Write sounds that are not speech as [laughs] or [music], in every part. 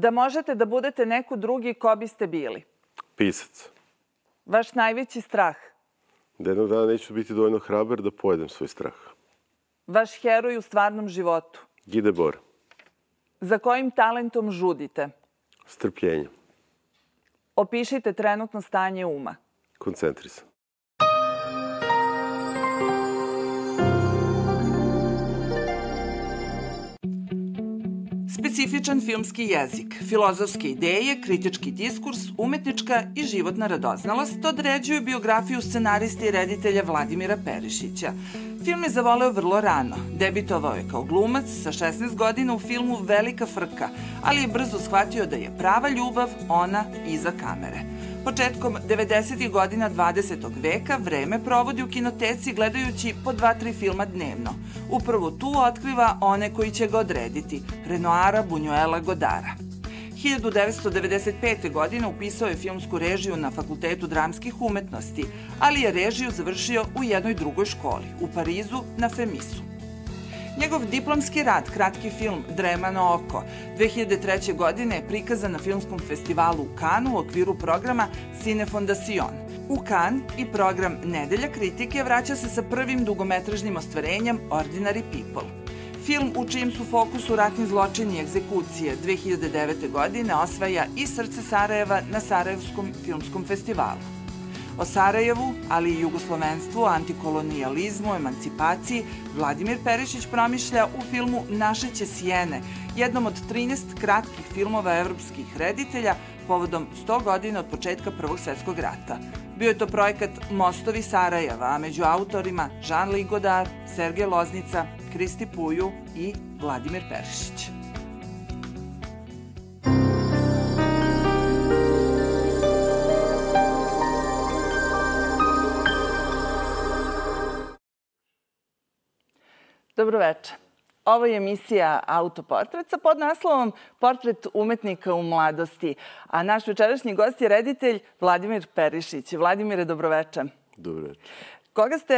Da možete da budete neko drugi, ko biste bili? Pisac. Vaš najveći strah? Da jednog dana neću biti dovoljno hrabar da pojedem svoj strah. Vaš heroj u stvarnom životu? Gide Bor. Za kojim talentom žudite? Strpljenje. Opišite trenutno stanje uma. Koncentrisan. Specifičan filmski jezik, filozofske ideje, kritički diskurs, umetnička i životna radoznalost određuju biografiju scenarista i reditelja Vladimira Perišića. Film je zavoleo vrlo rano. Debitovao je kao glumac sa 16 godina u filmu Velika frka, ali je brzo shvatio da je prava ljubav ona iza kamere. Početkom 90. godina 20. veka vreme provodi u kinoteci gledajući po dva, tri filma dnevno. Upravo tu otkriva one koji će ga odrediti, Renoara Bunjuela Godara. 1995. godine upisao je filmsku režiju na Fakultetu dramskih umetnosti, ali je režiju završio u jednoj drugoj školi, u Parizu na Femisu. Njegov diplomski rad, kratki film Dremano oko, 2003. godine je prikazan na filmskom festivalu u Kanu u okviru programa Cine Fondacion. U Kan i program Nedelja kritike vraća se sa prvim dugometražnim ostvarenjem Ordinary People. Film u čijem su fokusu ratni zločini i egzekucije 2009. godine osvaja i srce Sarajeva na Sarajevskom filmskom festivalu. O Sarajevu, ali i jugoslovenstvu, antikolonijalizmu, emancipaciji, Vladimir Perišić promišlja u filmu Naše će sjene, jednom od 13 kratkih filmova evropskih reditelja povodom 100 godina od početka Prvog svetskog rata. Bio je to projekat Mostovi Sarajeva, a među autorima Jean-Louis Godard, Sergej Loznica, Kristi Puju i Vladimir Perišić. Dobroveče. Ovo je emisija Autoportret sa podnaslovom Portret umetnika u mladosti. A naš večerašnji gost je reditelj Vladimir Perišić. Vladimire, dobroveče. Dobroveče. Koga ste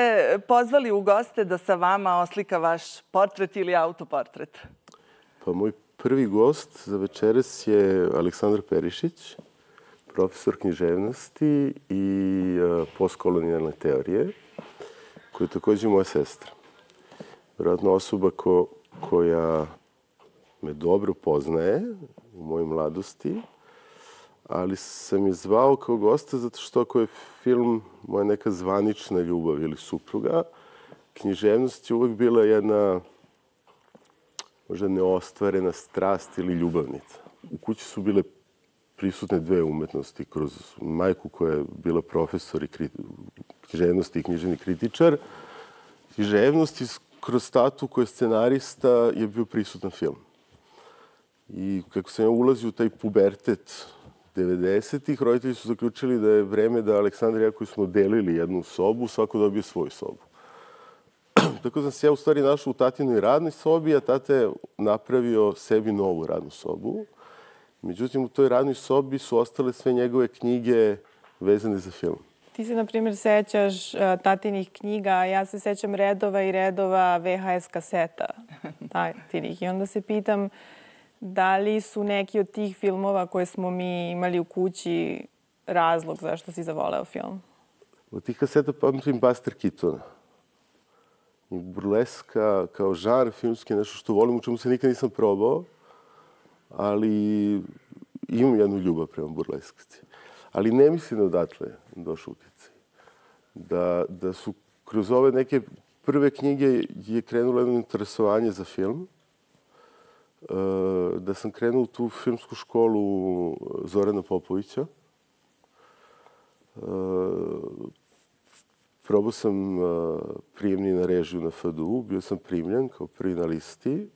pozvali u goste da sa vama oslika vaš portret ili autoportret? Pa moj prvi gost za večeras je Aleksandar Perišić, profesor književnosti i uh, postkolonijalne teorije, koja je takođe moja sestra. Vjerojatno osoba ko, koja me dobro poznaje u mojoj mladosti, ali sam je zvao kao gosta zato što ako je film moja neka zvanična ljubav ili supruga, književnost je uvek bila jedna možda neostvarena strast ili ljubavnica. U kući su bile prisutne dve umetnosti kroz majku koja je bila profesor i književnosti i književni kritičar. Književnost i kroz tatu koja je scenarista je bio prisutan film. I kako sam ja ulazio u taj pubertet 90-ih, roditelji su zaključili da je vreme da Aleksandar i ja koji smo delili jednu sobu, svako dobije svoju sobu. [clears throat] Tako sam se ja u stvari našao u tatinoj radnoj sobi, a tata je napravio sebi novu radnu sobu. Međutim, u toj radnoj sobi su ostale sve njegove knjige vezane za film. Ti se, na primjer, sećaš uh, tatinih knjiga, a ja se sećam redova i redova VHS kaseta [laughs] tatinih. I onda se pitam da li su neki od tih filmova koje smo mi imali u kući razlog zašto si zavoleo film? Od tih kaseta pamtim Buster Keatona. I burleska kao žar filmski nešto što volim, u čemu se nikad nisam probao, ali imam jednu ljubav prema burleskici. Ali ne mislim da odatle došao utjecaj. Da, da su kroz ove neke prve knjige je krenulo jedno interesovanje za film. E, da sam krenuo u tu filmsku školu Zorana Popovića. E, probao sam e, prijemni na režiju na FDU, bio sam primljen kao prvi na listi.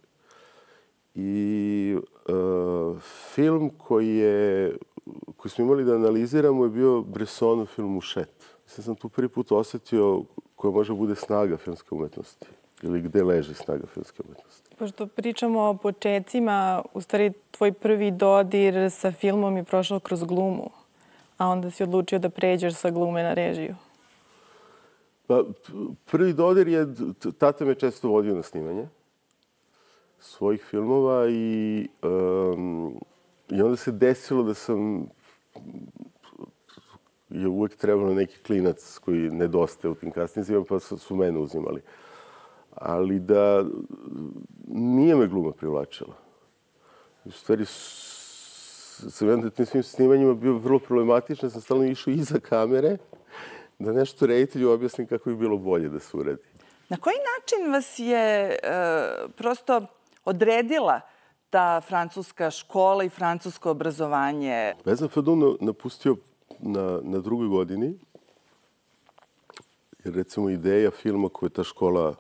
I uh, film koji je koji smo imali da analiziramo je bio Bressonov film Mušet. Mislim sam tu prvi put osetio koja može bude snaga filmske umetnosti ili gde leži snaga filmske umetnosti. Pošto pričamo o početcima, u stvari tvoj prvi dodir sa filmom je prošao kroz glumu, a onda si odlučio da pređeš sa glume na režiju. Pa, prvi dodir je, tata me često vodio na snimanje svojih filmova i um, I onda se desilo da sam je uvek trebalo neki klinac koji nedostaje u tim kasnicima, pa su, mene uzimali. Ali da nije me gluma privlačila. U stvari, sam jedan tim svim snimanjima bio vrlo problematičan, sam stalno išao iza kamere da nešto reditelju objasnim kako bi bilo bolje da se uredi. Na koji način vas je e, prosto odredila ta francuska škola i francusko obrazovanje? Vezan Fadun napustio na, na drugoj godini, jer recimo ideja filma koju je ta škola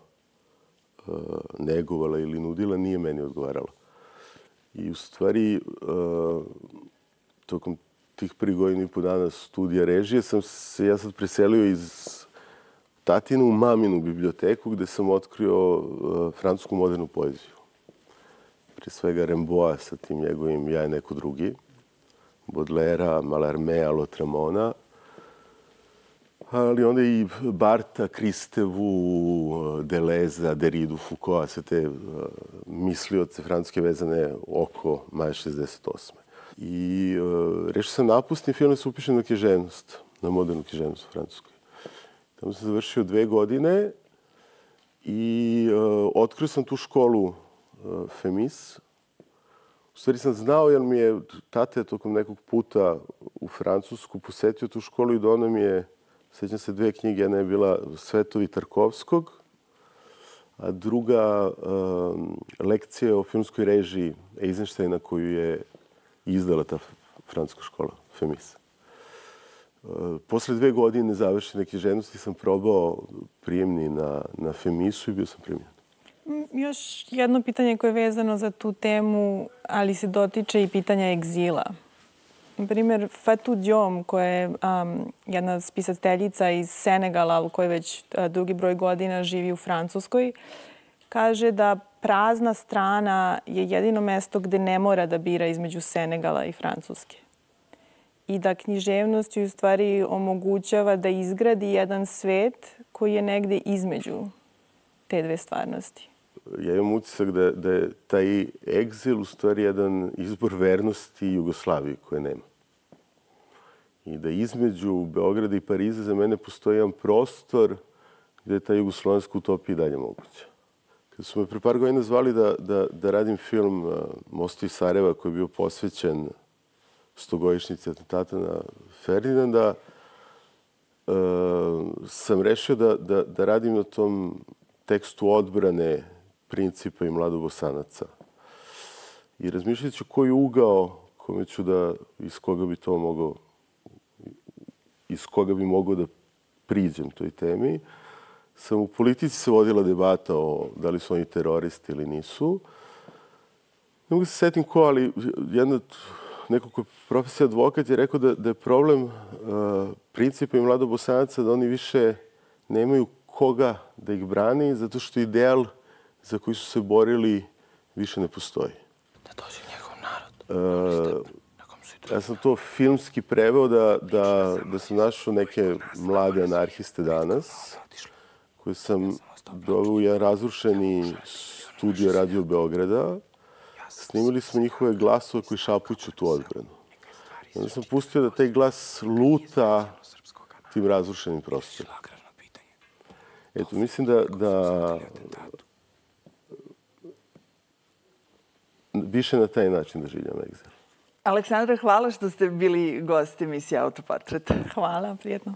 uh, negovala ili nudila nije meni odgovarala. I u stvari, uh, tokom tih prvi godina i po dana studija režije sam se ja sad preselio iz tatinu u maminu biblioteku gde sam otkrio uh, francusku modernu poeziju. Pre svega Remboa sa tim njegovim Ja je neko drugi. Baudelaire, Mallarmea, Lotramona, ali onda i Barta, Kristevu, Deleza, Deridu, Foucault, sve te uh, mislioce francuske vezane oko maja 68. I uh, rešio sam napustim film da se upišem na književnost, na modernu književnost u Francuskoj. Tamo sam završio dve godine i uh, otkrio sam tu školu FEMIS, U stvari sam znao, jer mi je tate tokom nekog puta u Francusku posetio tu školu i donao mi je, sećam se, dve knjige. Jedna je bila Svetovi Tarkovskog, a druga um, lekcija o filmskoj režiji Eisensteina koju je izdala ta francuska škola, FEMIS. Uh, posle dve godine završene književnosti sam probao prijemni na, na FEMIS-u i bio sam primjen. Još jedno pitanje koje je vezano za tu temu, ali se dotiče i pitanja egzila. Na primjer, Fatou Diom, koja je um, jedna spisateljica iz Senegala, ali koja već uh, broj godina živi u Francuskoj, kaže da prazna strana je jedino mesto gde ne mora da bira između Senegala i Francuske. I da književnost ju u stvari omogućava da izgradi jedan svet koji je negde između te dve stvarnosti ja imam utisak da, da je taj egzil u stvari jedan izbor vernosti Jugoslaviji koje nema. I da između Beograda i Pariza za mene postoji jedan prostor gde je ta jugoslovenska utopija i dalje moguća. Kada su me pre par godina zvali da, da, da radim film uh, Mosto iz Sarajeva koji je bio posvećen stogodišnjici atentata na Ferdinanda, uh, sam rešio da, da, da radim na tom tekstu odbrane principa i mladobosanaca. I razmišljat ću koji ugao kome ću da, iz koga bi to mogao, iz koga bi mogao da priđem toj temi. Sam u politici se vodila debata o da li su oni teroristi ili nisu. Ne mogu se setim ko, ali jedna, neko ko je profesija advokat je rekao da, da je problem uh, principa i mladobosanaca da oni više nemaju koga da ih brani, zato što ideal za koji su se borili više ne postoji. Da dođe njegov narod. E, ja sam to filmski preveo da, da, da sam našao neke mlade anarhiste danas, koje sam doveo u jedan razrušeni studio Radio Beograda. Snimili smo njihove glasove koji šapuću tu odbranu. Onda sam pustio da taj glas luta tim razrušenim prostorom. Eto, mislim da, da više na taj način doživljam egzil. Aleksandra, hvala što ste bili gost emisije Autoportret. Hvala, prijetno.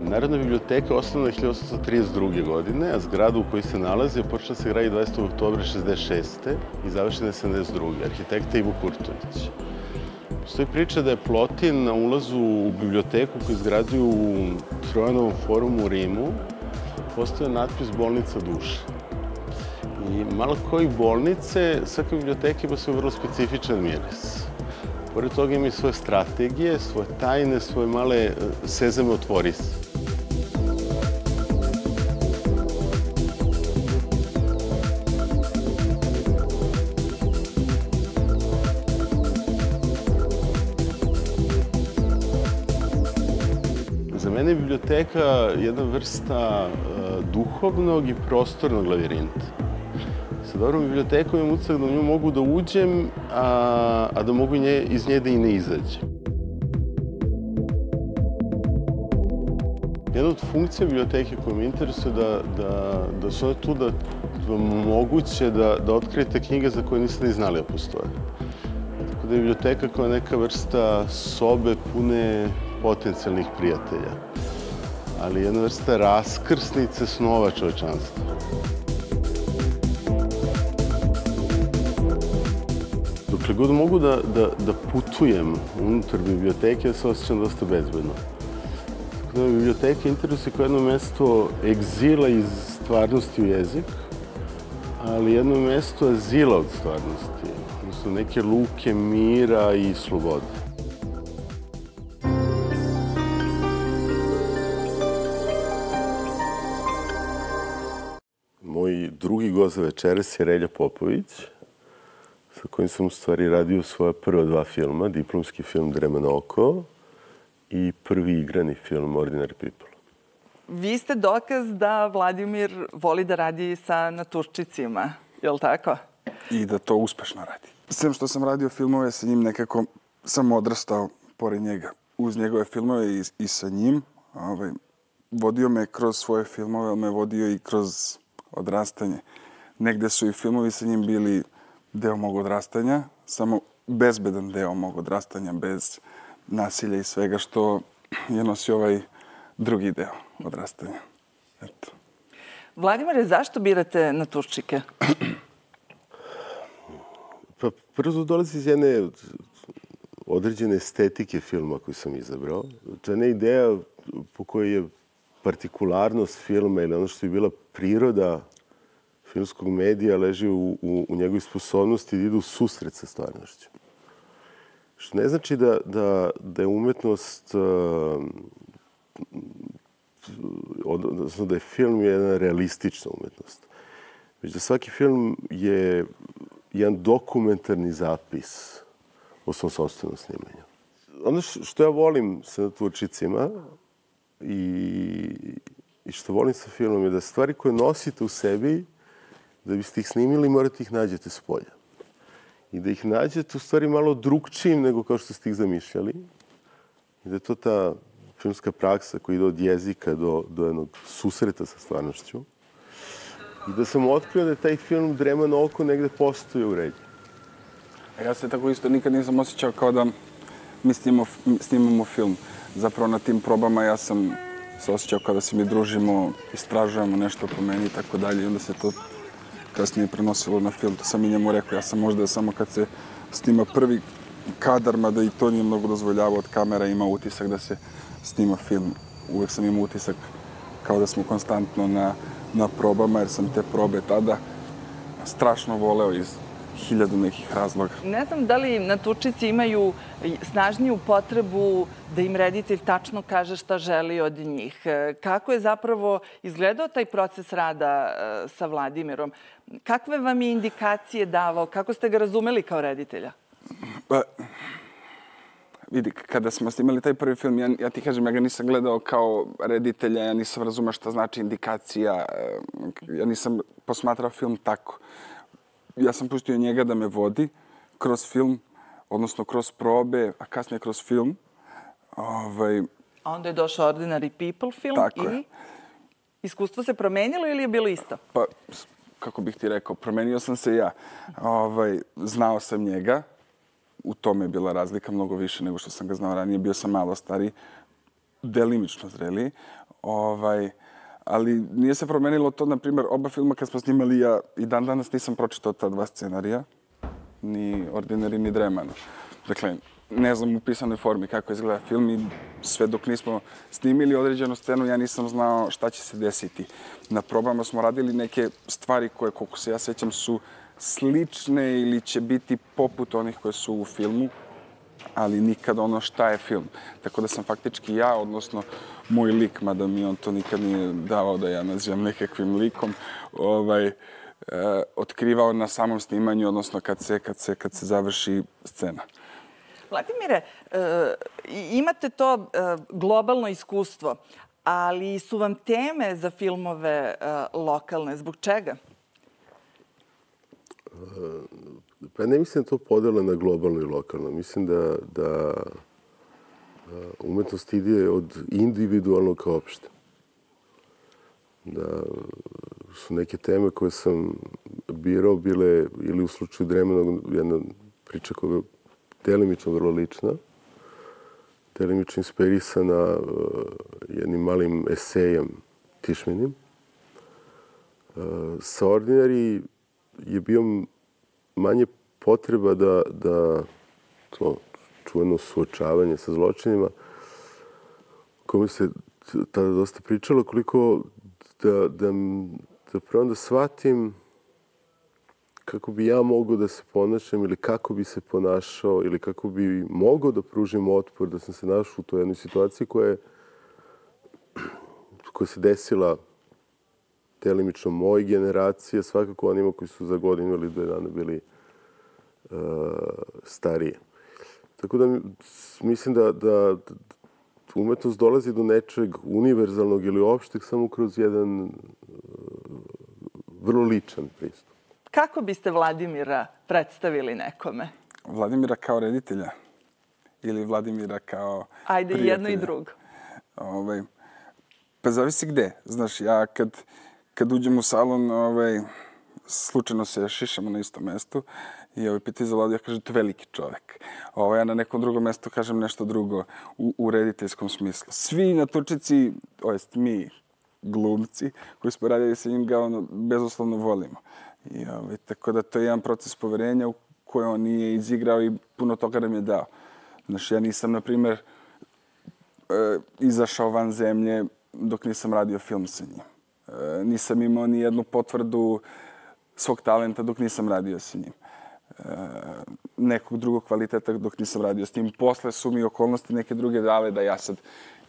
Narodna biblioteka osnovna je 1832. godine, a zgrada u kojoj se nalazi je počela se gradi 20. oktobra 66. i završena je 72. Arhitekta Ivo Kurtović. Postoji priča da je Plotin na ulazu u biblioteku koju izgrađuju u Trojanovom forumu u Rimu postoje natpis bolnica duše. I malo koji bolnice, svaka biblioteka ima svoj vrlo specifičan miris. Pored toga ima i svoje strategije, svoje tajne, svoje male e, sezame otvori biblioteka jedna vrsta uh, duhovnog i prostornog lavirinta. Sa dobrom bibliotekom imam utisak da u nju mogu da uđem, a, a da mogu nje, iz nje da i ne izađem. Jedna od funkcija biblioteke koja me interesuje da, da, da su one tu da vam moguće da, da otkrijete knjige za koje niste ni znali da postoje. Tako da je biblioteka kao neka vrsta sobe pune potencijalnih prijatelja. Ali jedna vrsta raskrsnice snova čovečanstva. Dokle god mogu da, da, da putujem unutar biblioteke, ja se osjećam dosta bezbedno. Tako da biblioteka interesuje kao jedno mesto egzila iz stvarnosti u jezik, ali jedno mesto azila od stvarnosti, odnosno neke luke mira i slobode. Za večeras je Relja Popović, sa kojim sam u stvari radio svoja prva dva filma, diplomski film Dremano oko i prvi igrani film Ordinary People. Vi ste dokaz da Vladimir voli da radi sa naturčicima, je li tako? I da to uspešno radi. Sem što sam radio filmove sa njim, nekako sam odrastao pored njega. Uz njegove filmove i, i sa njim. Ovaj, vodio me kroz svoje filmove, ali me vodio i kroz odrastanje. Negde su i filmovi sa njim bili deo mog odrastanja, samo bezbedan deo mog odrastanja, bez nasilja i svega što je nosio ovaj drugi deo odrastanja. Eto. Vladimire, zašto birate naturčike? [clears throat] Pa prvo dolazi iz jedne određene estetike filma koju sam izabrao. To je ne ideja po kojoj je partikularnost filma ili ono što je bila priroda filmskog medija leži u, u, u njegovoj sposobnosti da idu u susret sa stvarnošću. Što ne znači da, da, da je umetnost, uh, odnosno da je film jedna realistična umetnost. Već da svaki film je jedan dokumentarni zapis o svom sobstvenom snimanju. Ono što ja volim sa naturčicima i, i što volim sa filmom je da stvari koje nosite u sebi, da biste ih snimili, morate ih nađete s polja. I da ih nađete u stvari malo drugčijim nego kao što ste ih zamišljali. I da je to ta filmska praksa koja ide od jezika do, do jednog susreta sa stvarnošću. I da sam otkrio da je taj film Drema na oko negde postoje u ređi. Ja se tako isto nikad nisam osjećao kao da mi snimamo, snimamo film. Zapravo na tim probama ja sam se osjećao kao da se mi družimo, istražujemo nešto po meni i tako dalje. I onda se to kasnije prenosilo na film. To sam i njemu rekao. Ja sam možda samo kad se snima prvi kadar, mada i to nije mnogo dozvoljavao od kamera, ima utisak da se snima film. Uvek sam imao utisak kao da smo konstantno na, na probama, jer sam te probe tada strašno voleo iz hiljadu nekih razloga. Ne znam da li naturčici imaju snažniju potrebu da im reditelj tačno kaže šta želi od njih. Kako je zapravo izgledao taj proces rada e, sa Vladimirom? Kakve vam je indikacije davao? Kako ste ga razumeli kao reditelja? Pa, vidi, kada smo snimali taj prvi film, ja, ja ti kažem, ja ga nisam gledao kao reditelja, ja nisam razumeo šta znači indikacija, e, ja nisam posmatrao film tako ja sam pustio njega da me vodi kroz film, odnosno kroz probe, a kasnije kroz film. Ovaj, a onda je došao Ordinary People film Tako i je. iskustvo se promenilo ili je bilo isto? Pa, kako bih ti rekao, promenio sam se ja. Ovaj, znao sam njega, u tome je bila razlika mnogo više nego što sam ga znao ranije. Bio sam malo stariji, delimično zreliji. Ovaj, ali nije se promenilo to, na primjer, oba filma kad smo snimali, ja i dan danas nisam pročitao ta dva scenarija, ni Ordinary, ni Dreman. Dakle, ne znam u pisanoj formi kako izgleda film i sve dok nismo snimili određenu scenu, ja nisam znao šta će se desiti. Na probama smo radili neke stvari koje, koliko se ja sećam, su slične ili će biti poput onih koje su u filmu, ali nikad ono šta je film. Tako da sam faktički ja, odnosno moj lik, mada mi on to nikad nije davao da ja nazivam nekakvim likom, ovaj, e, otkrivao na samom snimanju, odnosno kad se, kad se, kad se završi scena. Vladimire, e, imate to e, globalno iskustvo, ali su vam teme za filmove uh, lokalne. Zbog čega? Pa ne mislim da to podela na globalno i lokalno. Mislim da, da umetnost ide od individualnog ka opšte. Da su neke teme koje sam birao bile ili u slučaju Dremenog jedna priča koja je delimično vrlo lična, delimično inspirisana uh, jednim malim esejem Tišminim. Uh, sa Ordinary je bio manje potreba da, da to čuveno suočavanje sa zločinima, kome se tada dosta pričalo, koliko da, da, da prvo da shvatim kako bi ja mogao da se ponašam ili kako bi se ponašao ili kako bi mogao da pružim otpor, da sam se našao u toj jednoj situaciji koja je koja se desila delimično moje generacije, svakako onima koji su za godinu ili dve dana bili uh, starije. Tako da mislim da, da, da umetnost dolazi do nečeg univerzalnog ili opšteg samo kroz jedan uh, vrlo ličan pristup. Kako biste Vladimira predstavili nekome? Vladimira kao reditelja ili Vladimira kao Ajde, prijatelja. jedno i drugo. Ovaj, pa zavisi gde. Znaš, ja kad, kad uđem u salon, ovaj, slučajno se šišamo na istom mestu i ovaj, piti za Vladu, ja kažem, to je veliki čovek. Ovaj, ja na nekom drugom mestu kažem nešto drugo u, u rediteljskom smislu. Svi na tučici, to jest mi, glumci, koji smo radili sa njim, ga ono, bezuslovno volimo. I, ovaj, tako da to je jedan proces poverenja u koje on nije izigrao i puno toga nam je dao. Znaš, ja nisam, na primer, e, izašao van zemlje dok nisam radio film sa njim. E, nisam imao ni jednu potvrdu svog talenta dok nisam radio sa njim. E, nekog drugog kvaliteta dok nisam radio s njim. Posle su mi okolnosti neke druge dale da ja sad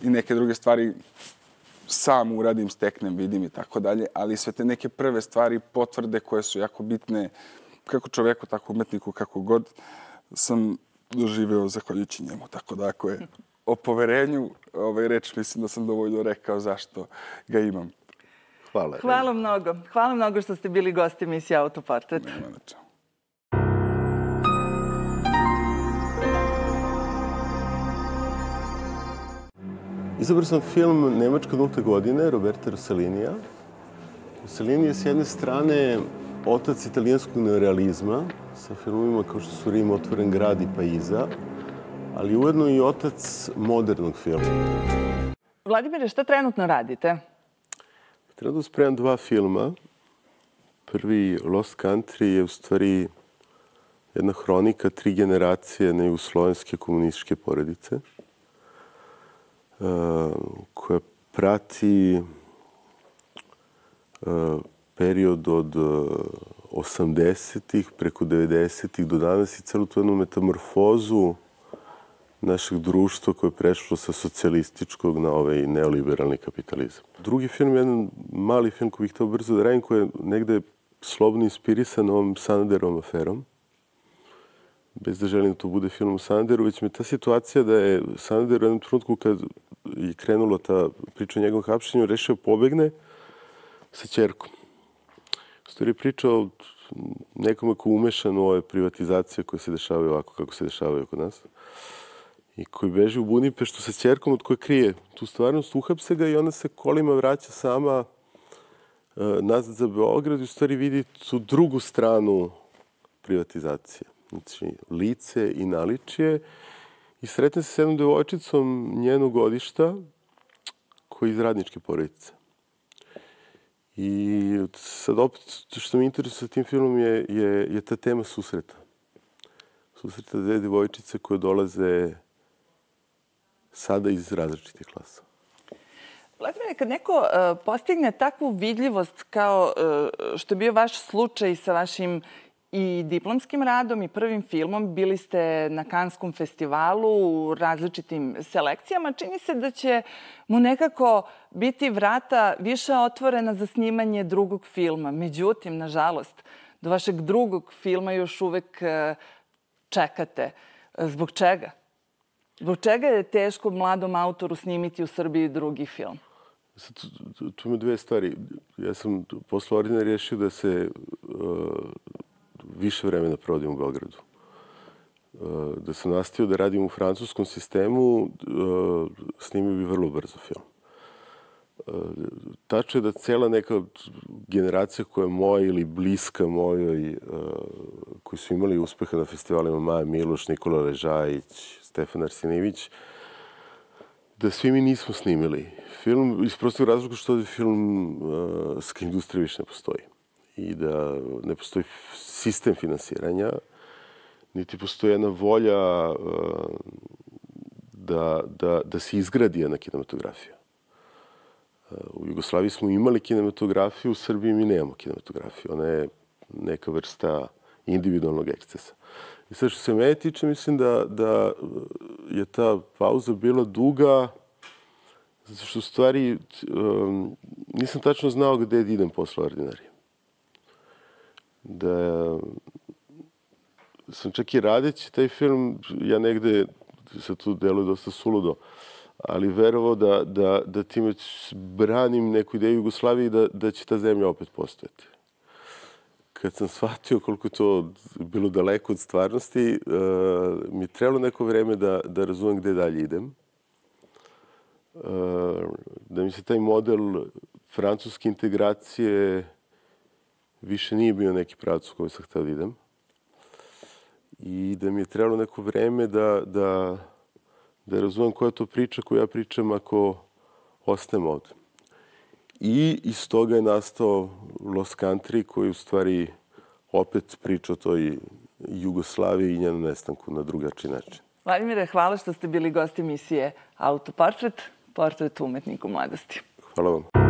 i neke druge stvari sam uradim, steknem, vidim i tako dalje, ali sve te neke prve stvari, potvrde koje su jako bitne kako čoveku, tako umetniku, kako god, sam doživeo zahvaljujući njemu. Tako da ako je o poverenju ovaj reč, mislim da sam dovoljno rekao zašto ga imam. Hvala. Hvala mnogo. Hvala mnogo što ste bili gosti emisije Autoportret. Nema na čemu. Izabrao sam film Nemačka nulta godine, Roberta Rossellinija. Rossellini je s jedne strane otac italijanskog neorealizma, sa filmima kao što su Rim, Otvoren grad i Paiza, ali ujedno i otac modernog filma. Vladimire, šta trenutno radite? Trenutno spremam dva filma. Prvi, Lost Country, je u stvari jedna hronika tri generacije nejugoslovenske komunističke porodice uh, koja prati uh, period od uh, 80-ih preko 90-ih do danas i celu tu jednu metamorfozu našeg društva koje je prešlo sa socijalističkog na ovaj neoliberalni kapitalizam. Drugi film je jedan mali film koji bih htio brzo da radim, koji je negde slobno inspirisan ovom Sanaderovom aferom. Bez da želim da to bude film o Sanaderu, već me ta situacija da je Sanader u jednom trenutku kad je krenula ta priča o njegovom hapšenju, rešio pobegne sa čerkom. Stvari je priča o nekome ko umešan u ove privatizacije koje se dešavaju ovako kako se dešavaju kod nas i koji beže u Budimpeštu sa čerkom od koje krije tu stvarnost, uhapse ga i ona se kolima vraća sama e, nazad za Beograd i u stvari vidi tu drugu stranu privatizacije. Znači, lice i naličje i sretne se s jednom devojčicom njenog godišta koji je iz radničke porodice. I sad opet, što me interesuje sa tim filmom je, je, je ta tema susreta. Susreta dve devojčice koje dolaze sada iz različitih klasa. Vladimir, kad neko uh, postigne takvu vidljivost kao uh, što je bio vaš slučaj sa vašim i diplomskim radom i prvim filmom, bili ste na Kanskom festivalu u različitim selekcijama, čini se da će mu nekako biti vrata više otvorena za snimanje drugog filma. Međutim, nažalost, do vašeg drugog filma još uvek uh, čekate. Zbog čega? Zbog čega je teško mladom autoru snimiti u Srbiji drugi film? Sad, tu, tu ima dve stvari. Ja sam posle ordine rešio da se uh, više vremena provodim u Beogradu. Uh, da sam nastavio da radim u francuskom sistemu, uh, snimio bi vrlo brzo film. Tačno je da cela neka generacija koja je moja ili bliska mojoj, uh, koji su imali uspeha na festivalima Maja Miloš, Nikola Ležajić, Stefan Arsenivić, da svi mi nismo snimili film iz prostog razloga što ovde film uh, ska industrija više ne postoji i da ne postoji sistem finansiranja, niti postoji jedna volja uh, da, da, da se izgradi jedna kinematografija. Uh, u Jugoslaviji smo imali kinematografiju, u Srbiji mi nemamo kinematografiju. Ona je neka vrsta individualnog ekscesa. I sad što se mene tiče, mislim da, da je ta pauza bila duga, zato što u stvari um, nisam tačno znao gde da idem posle ordinarije. Da sam čak i radeći taj film, ja negde, se tu deluje dosta suludo, ali verovao da, da, da time branim neku ideju Jugoslavije da, da će ta zemlja opet postojati kad sam shvatio koliko to bilo daleko od stvarnosti, uh, mi je trebalo neko vreme da, da razumem gde dalje idem. Uh, da mi se taj model francuske integracije više nije bio neki pravac u koji sam htio da idem. I da mi je trebalo neko vreme da, da, da razumem koja je to priča koju ja pričam ako ostanem ovde. I iz toga je nastao Lost Country koji u stvari opet priča o toj Jugoslaviji i njenom nestanku na drugačiji način. Vladimire, hvala što ste bili gosti emisije Autoportret, portret umetnika u mladosti. Hvala vam.